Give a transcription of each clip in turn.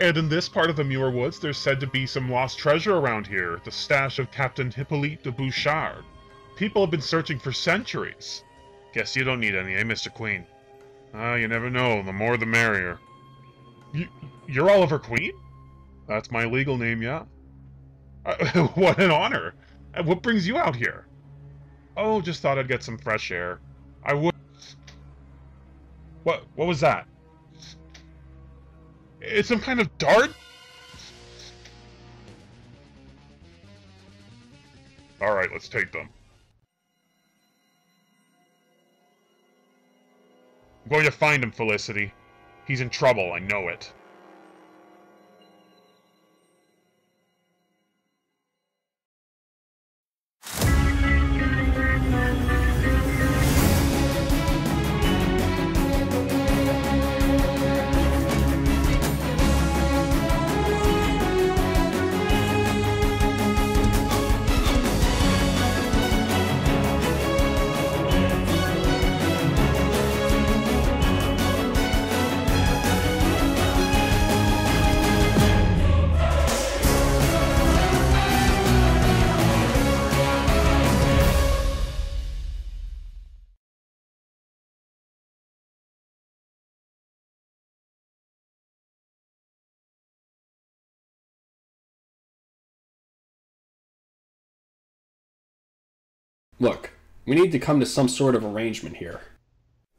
And in this part of the Muir Woods, there's said to be some lost treasure around here, the stash of Captain Hippolyte de Bouchard. People have been searching for centuries. Guess you don't need any, eh, Mr. Queen? Ah, you never know. The more the merrier. You, you're Oliver Queen? That's my legal name, yeah. Uh, what an honor. And what brings you out here? Oh, just thought I'd get some fresh air. I would... What, what was that? It's some kind of dart? Alright, let's take them. I'm going to find him, Felicity. He's in trouble, I know it. Look, we need to come to some sort of arrangement here.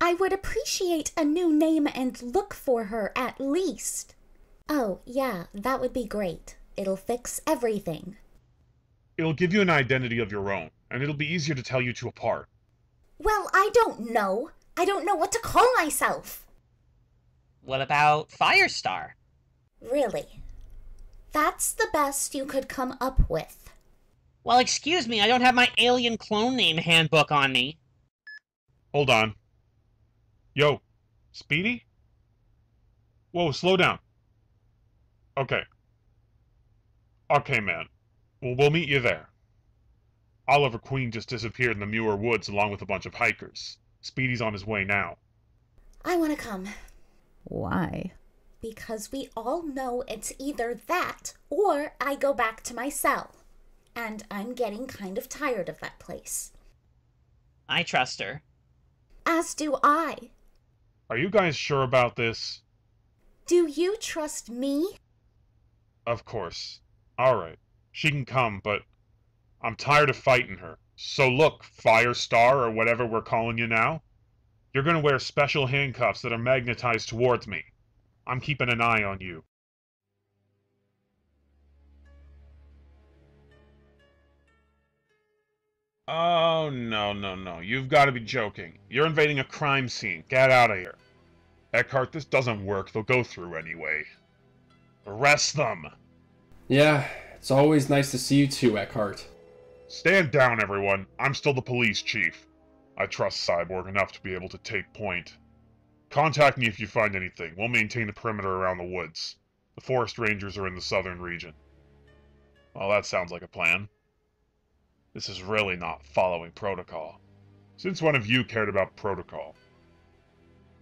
I would appreciate a new name and look for her at least. Oh, yeah, that would be great. It'll fix everything. It'll give you an identity of your own, and it'll be easier to tell you two apart. Well, I don't know. I don't know what to call myself. What about Firestar? Really? That's the best you could come up with. Well, excuse me, I don't have my alien clone name handbook on me. Hold on. Yo, Speedy? Whoa, slow down. Okay. Okay, man. Well, we'll meet you there. Oliver Queen just disappeared in the Muir Woods along with a bunch of hikers. Speedy's on his way now. I want to come. Why? Because we all know it's either that or I go back to my cell. And I'm getting kind of tired of that place. I trust her. As do I. Are you guys sure about this? Do you trust me? Of course. Alright. She can come, but I'm tired of fighting her. So look, Firestar, or whatever we're calling you now, you're gonna wear special handcuffs that are magnetized towards me. I'm keeping an eye on you. Oh, no, no, no. You've got to be joking. You're invading a crime scene. Get out of here. Eckhart, this doesn't work. They'll go through anyway. Arrest them. Yeah, it's always nice to see you too, Eckhart. Stand down, everyone. I'm still the police chief. I trust Cyborg enough to be able to take point. Contact me if you find anything. We'll maintain the perimeter around the woods. The forest rangers are in the southern region. Well, that sounds like a plan. This is really not following protocol. Since one of you cared about protocol?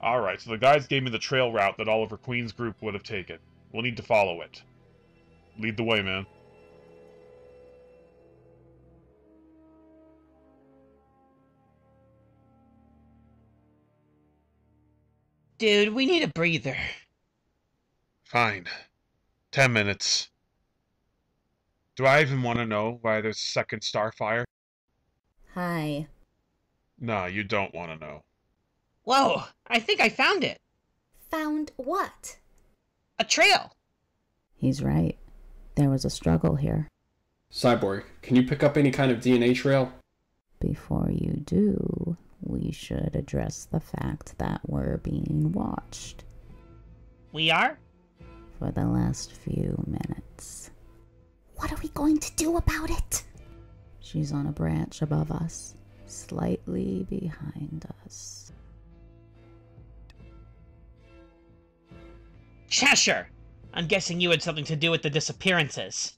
Alright, so the guides gave me the trail route that Oliver Queen's group would have taken. We'll need to follow it. Lead the way, man. Dude, we need a breather. Fine. Ten minutes. Do I even want to know why there's a second starfire? Hi. Nah, you don't want to know. Whoa, I think I found it. Found what? A trail. He's right. There was a struggle here. Cyborg, can you pick up any kind of DNA trail? Before you do, we should address the fact that we're being watched We are? for the last few minutes. What are we going to do about it? She's on a branch above us, slightly behind us. Cheshire! I'm guessing you had something to do with the disappearances.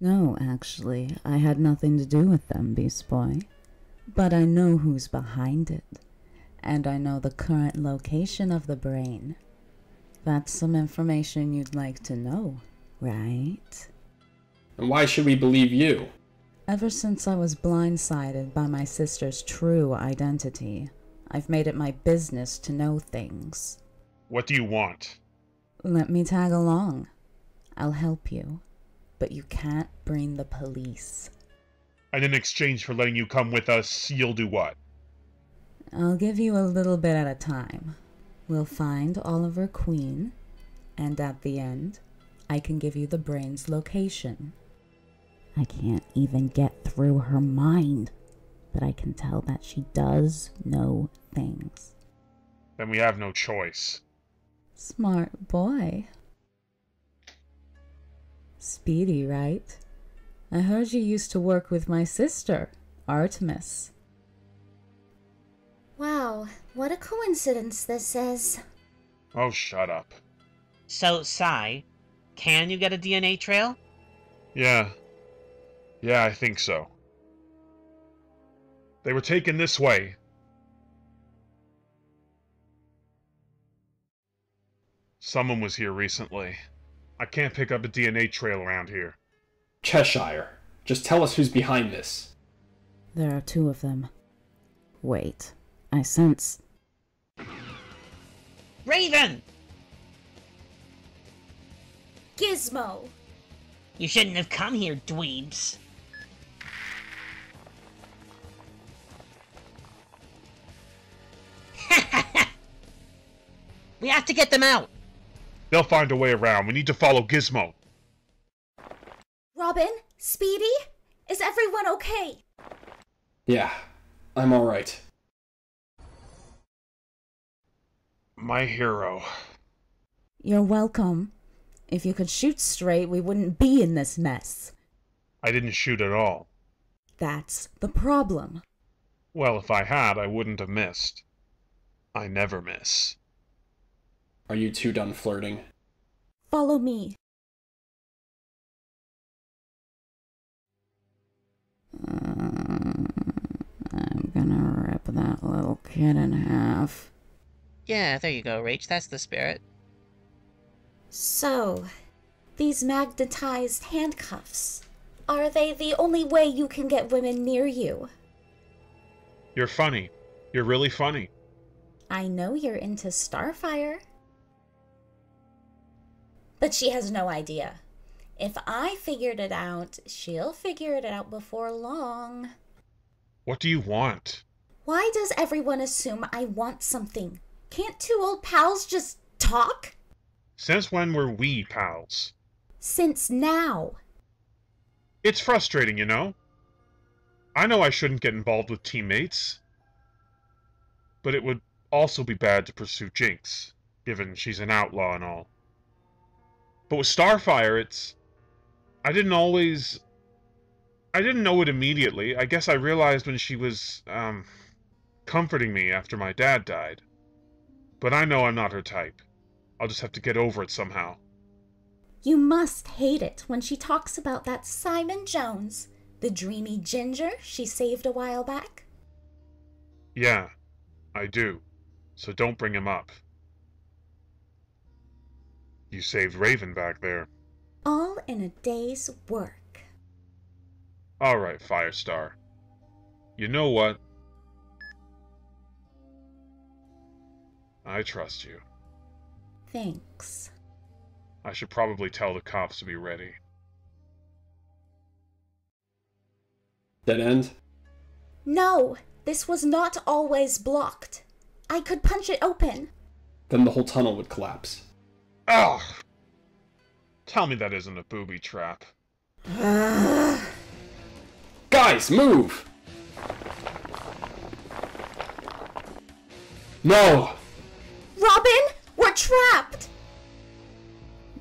No, actually, I had nothing to do with them, Beast Boy. But I know who's behind it, and I know the current location of the brain. That's some information you'd like to know, right? And why should we believe you? Ever since I was blindsided by my sister's true identity, I've made it my business to know things. What do you want? Let me tag along. I'll help you. But you can't bring the police. And in exchange for letting you come with us, you'll do what? I'll give you a little bit at a time. We'll find Oliver Queen, and at the end, I can give you the brain's location. I can't even get through her mind, but I can tell that she does know things. Then we have no choice. Smart boy. Speedy, right? I heard you used to work with my sister, Artemis. Wow, what a coincidence this is. Oh, shut up. So, Cy, can you get a DNA trail? Yeah. Yeah, I think so. They were taken this way. Someone was here recently. I can't pick up a DNA trail around here. Cheshire. Just tell us who's behind this. There are two of them. Wait, I sense. Raven! Gizmo! You shouldn't have come here, dweebs. We have to get them out. They'll find a way around. We need to follow Gizmo. Robin? Speedy? Is everyone okay? Yeah, I'm alright. My hero. You're welcome. If you could shoot straight, we wouldn't be in this mess. I didn't shoot at all. That's the problem. Well, if I had, I wouldn't have missed. I never miss. Are you two done flirting? Follow me. Uh, I'm gonna rip that little kid in half. Yeah, there you go, Rach. That's the spirit. So, these magnetized handcuffs, are they the only way you can get women near you? You're funny. You're really funny. I know you're into Starfire. But she has no idea. If I figured it out, she'll figure it out before long. What do you want? Why does everyone assume I want something? Can't two old pals just talk? Since when were we pals? Since now. It's frustrating, you know? I know I shouldn't get involved with teammates. But it would also be bad to pursue Jinx, given she's an outlaw and all. But with Starfire, it's. I didn't always. I didn't know it immediately. I guess I realized when she was, um, comforting me after my dad died. But I know I'm not her type. I'll just have to get over it somehow. You must hate it when she talks about that Simon Jones, the dreamy ginger she saved a while back. Yeah, I do. So don't bring him up. You saved Raven back there. All in a day's work. Alright, Firestar. You know what? I trust you. Thanks. I should probably tell the cops to be ready. Dead end? No, this was not always blocked. I could punch it open. Then the whole tunnel would collapse. Ugh! Tell me that isn't a booby trap. Guys, move! No! Robin, we're trapped!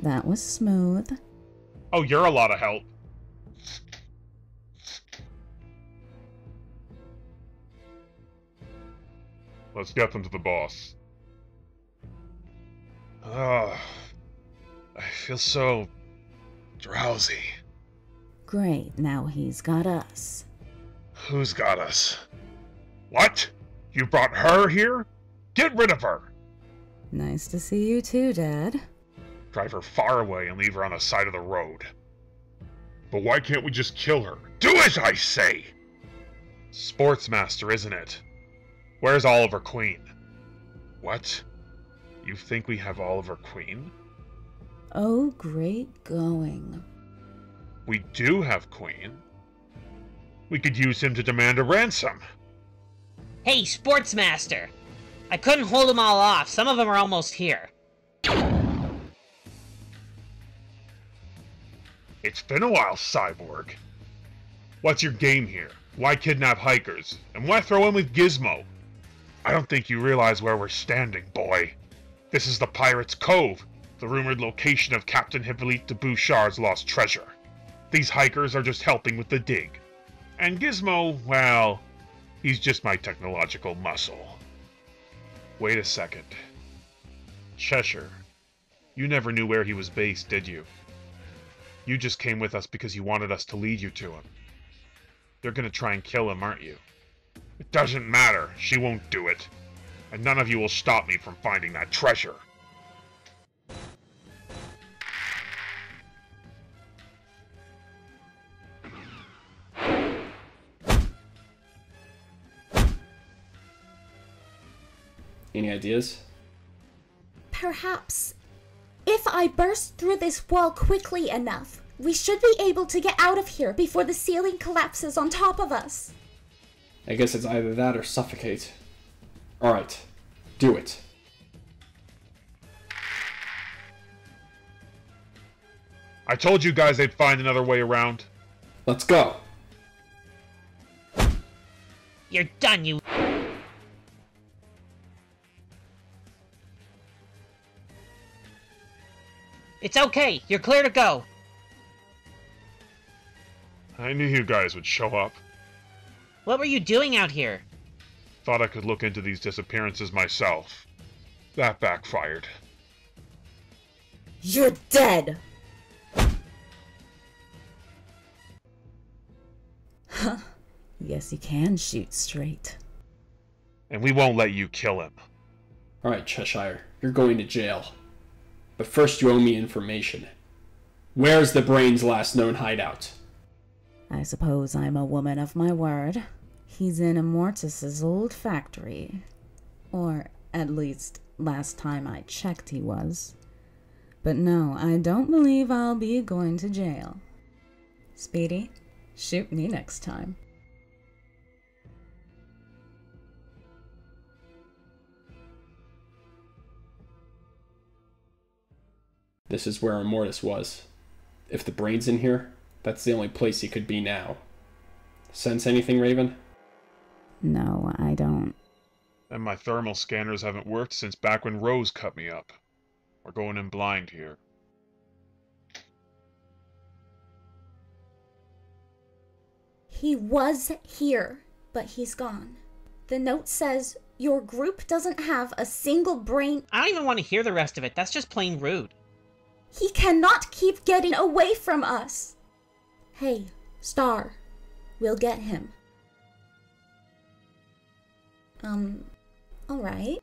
That was smooth. Oh, you're a lot of help. Let's get them to the boss. Ugh. I feel so drowsy. Great, now he's got us. Who's got us? What? You brought her here? Get rid of her! Nice to see you too, Dad. Drive her far away and leave her on the side of the road. But why can't we just kill her? Do as I say! Sportsmaster, isn't it? Where's Oliver Queen? What? You think we have Oliver Queen? Oh, great going. We do have Queen. We could use him to demand a ransom. Hey, Sportsmaster! I couldn't hold them all off. Some of them are almost here. It's been a while, Cyborg. What's your game here? Why kidnap hikers? And why throw in with Gizmo? I don't think you realize where we're standing, boy. This is the Pirate's Cove, the rumored location of Captain Hippolyte de Bouchard's lost treasure. These hikers are just helping with the dig. And Gizmo, well, he's just my technological muscle. Wait a second. Cheshire, you never knew where he was based, did you? You just came with us because you wanted us to lead you to him. They're gonna try and kill him, aren't you? It doesn't matter. She won't do it. And none of you will stop me from finding that treasure. Any ideas? Perhaps if I burst through this wall quickly enough, we should be able to get out of here before the ceiling collapses on top of us. I guess it's either that or suffocate. Alright, do it. I told you guys they'd find another way around. Let's go. You're done, you. It's okay. You're clear to go. I knew you guys would show up. What were you doing out here? Thought I could look into these disappearances myself. That backfired. You're dead! Huh. Yes, you can shoot straight. And we won't let you kill him. Alright, Cheshire, you're going to jail. But first you owe me information. Where's the brain's last known hideout? I suppose I'm a woman of my word. He's in Immortus's old factory. Or, at least, last time I checked he was. But no, I don't believe I'll be going to jail. Speedy, shoot me next time. This is where Immortus was. If the brain's in here, that's the only place he could be now. Sense anything, Raven? No, I don't. And my thermal scanners haven't worked since back when Rose cut me up. We're going in blind here. He was here, but he's gone. The note says your group doesn't have a single brain. I don't even want to hear the rest of it. That's just plain rude. He cannot keep getting away from us. Hey, Star, we'll get him. Um, alright.